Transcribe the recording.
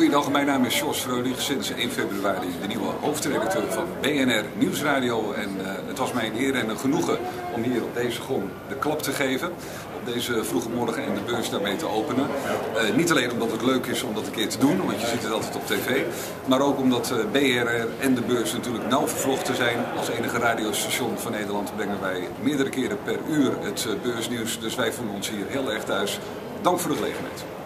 Goedendag, mijn naam is Jos Freulich, sinds 1 februari de nieuwe hoofdredacteur van BNR Nieuwsradio. En uh, het was mij een eer en een genoegen om hier op deze grond de klap te geven. Op deze vroege morgen en de beurs daarmee te openen. Uh, niet alleen omdat het leuk is om dat een keer te doen, want je ziet het altijd op tv. Maar ook omdat eh, uh, BNR en de beurs natuurlijk nauw vervlochten zijn. Als enige radiostation van Nederland brengen wij meerdere keren per uur het beursnieuws. Dus wij voelen ons hier heel erg thuis. Dank voor de gelegenheid.